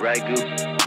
Ragu